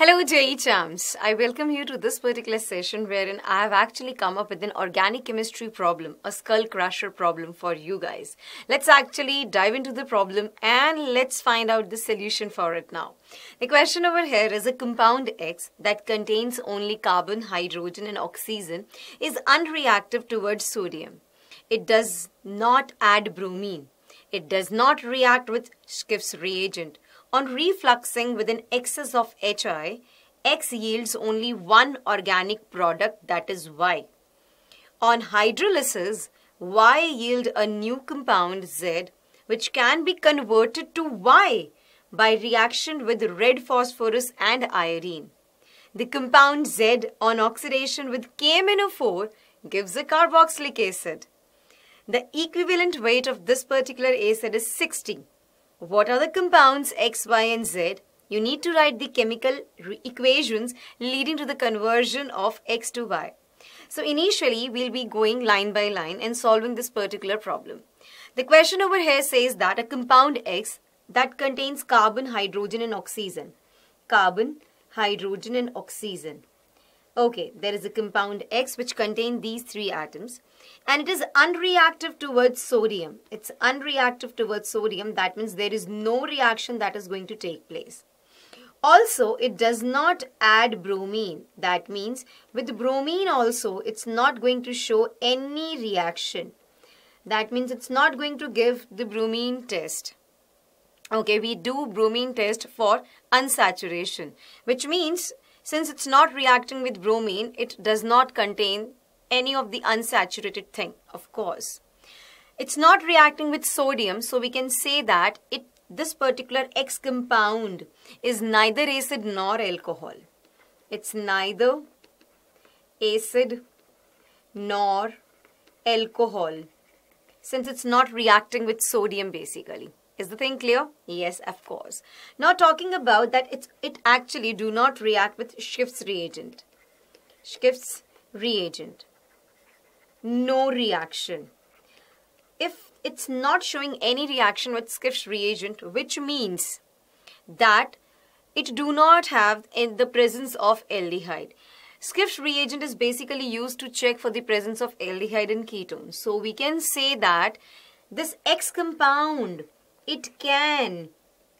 Hello, JEE Champs. I welcome you to this particular session wherein I have actually come up with an organic chemistry problem, a skull crusher problem for you guys. Let's actually dive into the problem and let's find out the solution for it now. The question over here is a compound X that contains only carbon, hydrogen, and oxygen is unreactive towards sodium. It does not add bromine. It does not react with Schiff's reagent on refluxing with an excess of HI, X yields only one organic product that is Y. On hydrolysis, Y yield a new compound Z which can be converted to Y by reaction with red phosphorus and iodine. The compound Z on oxidation with KMNO4 gives a carboxylic acid. The equivalent weight of this particular acid is 60 what are the compounds X, Y and Z? You need to write the chemical equations leading to the conversion of X to Y. So initially we'll be going line by line and solving this particular problem. The question over here says that a compound X that contains carbon, hydrogen and oxygen. Carbon, hydrogen and oxygen. Okay, there is a compound X which contains these three atoms and it is unreactive towards sodium. It's unreactive towards sodium. That means there is no reaction that is going to take place. Also, it does not add bromine. That means with bromine also, it's not going to show any reaction. That means it's not going to give the bromine test. Okay, we do bromine test for unsaturation, which means since it's not reacting with bromine, it does not contain any of the unsaturated thing, of course. It's not reacting with sodium, so we can say that it this particular X compound is neither acid nor alcohol. It's neither acid nor alcohol since it's not reacting with sodium basically. Is the thing clear? Yes, of course. Now talking about that it's, it actually do not react with Schiff's reagent. Schiff's reagent no reaction. If it's not showing any reaction with Schiff's reagent, which means that it do not have in the presence of aldehyde. Schiff's reagent is basically used to check for the presence of aldehyde in ketones. So we can say that this X compound, it can,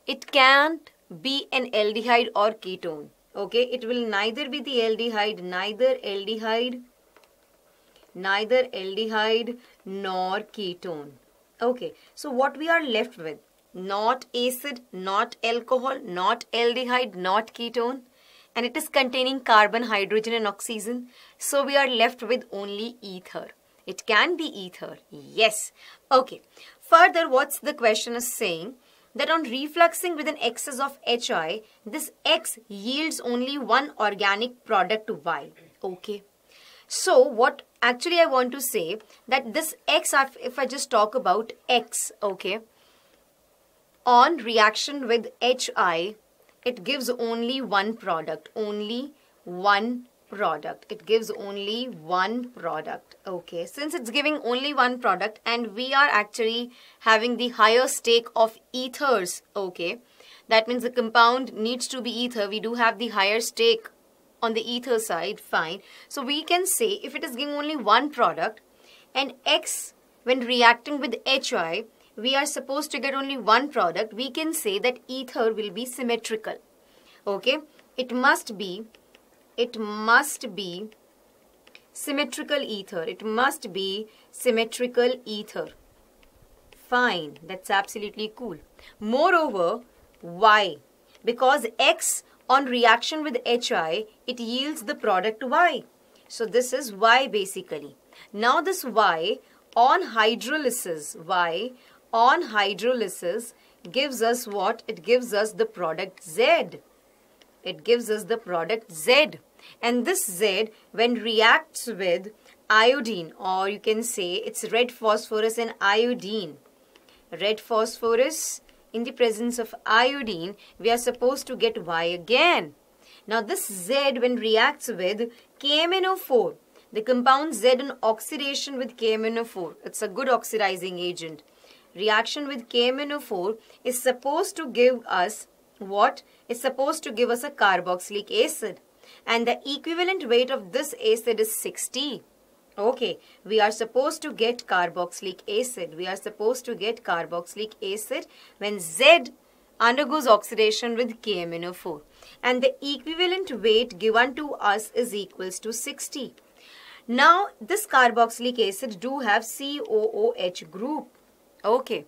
it can't be an aldehyde or ketone. Okay, it will neither be the aldehyde, neither aldehyde neither aldehyde nor ketone. Okay, so what we are left with? Not acid, not alcohol, not aldehyde, not ketone. And it is containing carbon, hydrogen and oxygen. So we are left with only ether. It can be ether. Yes. Okay. Further, what's the question is saying? That on refluxing with an excess of HI, this X yields only one organic product to Y. Okay. So what actually I want to say that this X, if I just talk about X, okay, on reaction with HI, it gives only one product, only one product. It gives only one product, okay. Since it's giving only one product and we are actually having the higher stake of ethers, okay, that means the compound needs to be ether. We do have the higher stake on the ether side, fine. So we can say if it is giving only one product and X when reacting with HI, we are supposed to get only one product, we can say that ether will be symmetrical. Okay, it must be, it must be symmetrical ether. It must be symmetrical ether. Fine, that's absolutely cool. Moreover, why? Because X on reaction with HI, it yields the product Y. So this is Y basically. Now this Y on hydrolysis, Y on hydrolysis gives us what? It gives us the product Z. It gives us the product Z. And this Z when reacts with iodine or you can say it's red phosphorus and iodine. Red phosphorus in the presence of iodine, we are supposed to get Y again. Now this Z when reacts with KMNO4, the compound Z in oxidation with KMNO4, it's a good oxidizing agent. Reaction with KMNO4 is supposed to give us what? It's supposed to give us a carboxylic acid. And the equivalent weight of this acid is 60. Okay, we are supposed to get carboxylic acid. We are supposed to get carboxylic acid when Z undergoes oxidation with KMnO4. And the equivalent weight given to us is equals to 60. Now, this carboxylic acid do have COOH group. Okay.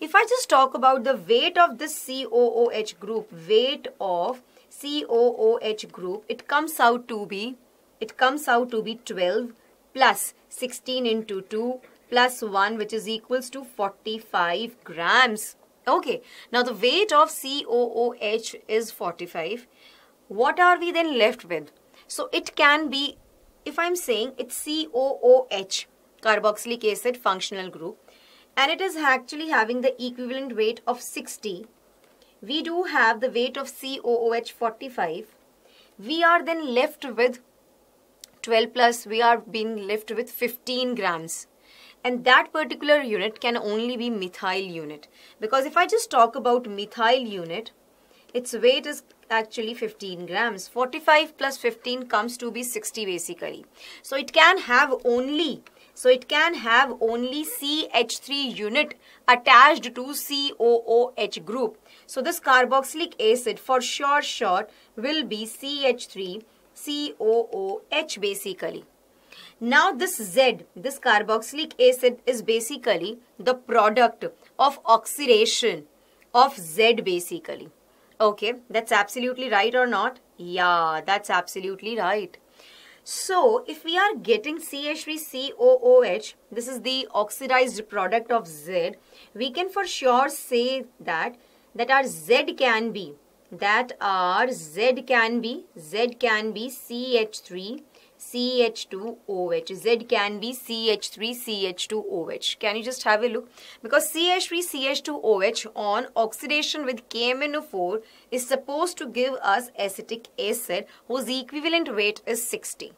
If I just talk about the weight of this COOH group, weight of COOH group, it comes out to be, it comes out to be 12 plus 16 into 2 plus 1 which is equals to 45 grams. Okay, now the weight of COOH is 45. What are we then left with? So it can be, if I'm saying it's COOH, carboxylic acid functional group, and it is actually having the equivalent weight of 60. We do have the weight of COOH 45. We are then left with 12 plus, we are being left with 15 grams. And that particular unit can only be methyl unit. Because if I just talk about methyl unit its weight is actually 15 grams. 45 plus 15 comes to be 60 basically. So it can have only so it can have only CH3 unit attached to COOH group. So this carboxylic acid for sure short will be CH3 COOH basically. Now this Z, this carboxylic acid is basically the product of oxidation of Z basically. Okay, that's absolutely right or not? Yeah, that's absolutely right. So, if we are getting CH3COOH, this is the oxidized product of Z, we can for sure say that that our Z can be, that our Z can be, Z can be CH3 CH2OH. Z can be CH3CH2OH. Can you just have a look? Because CH3CH2OH on oxidation with KMnO4 is supposed to give us acetic acid whose equivalent weight is 60.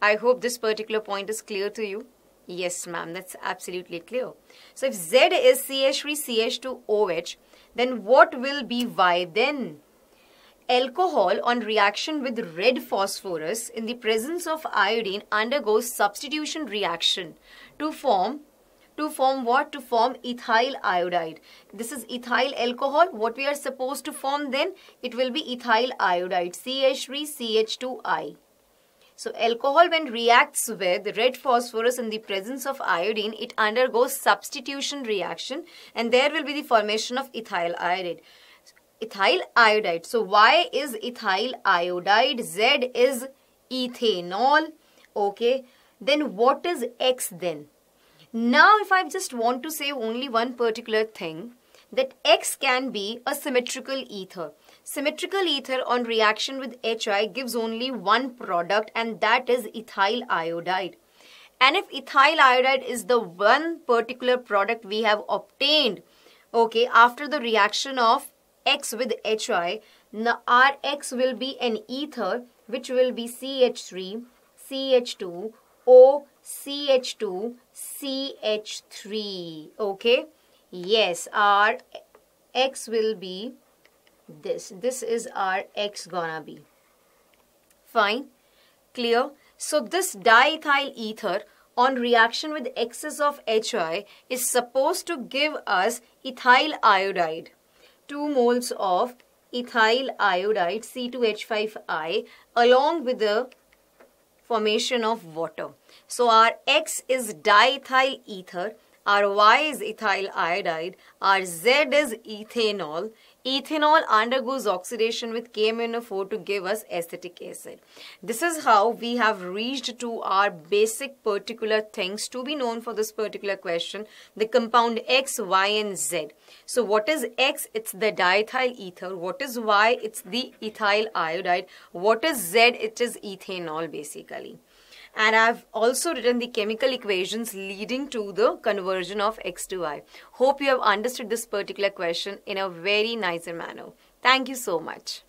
I hope this particular point is clear to you. Yes, ma'am, that's absolutely clear. So if Z is CH3CH2OH, then what will be Y then? Alcohol on reaction with red phosphorus in the presence of iodine undergoes substitution reaction to form to form what? To form ethyl iodide. This is ethyl alcohol. What we are supposed to form then? It will be ethyl iodide, CH3CH2I. So alcohol when reacts with red phosphorus in the presence of iodine, it undergoes substitution reaction and there will be the formation of ethyl iodide ethyl iodide. So Y is ethyl iodide, Z is ethanol. Okay. Then what is X then? Now if I just want to say only one particular thing, that X can be a symmetrical ether. Symmetrical ether on reaction with HI gives only one product and that is ethyl iodide. And if ethyl iodide is the one particular product we have obtained, okay, after the reaction of X with HI, now Rx will be an ether which will be CH3, CH2, O, CH2, CH3. Okay? Yes, Rx will be this. This is our X gonna be. Fine? Clear? So this diethyl ether on reaction with excess of HI is supposed to give us ethyl iodide. 2 moles of ethyl iodide C2H5I along with the formation of water. So our X is diethyl ether, our Y is ethyl iodide, our Z is ethanol, Ethanol undergoes oxidation with KMnO4 to give us acetic acid. This is how we have reached to our basic particular things to be known for this particular question, the compound X, Y and Z. So what is X? It's the diethyl ether. What is Y? It's the ethyl iodide. What is Z? It is ethanol basically and I've also written the chemical equations leading to the conversion of X to Y. Hope you have understood this particular question in a very nicer manner. Thank you so much.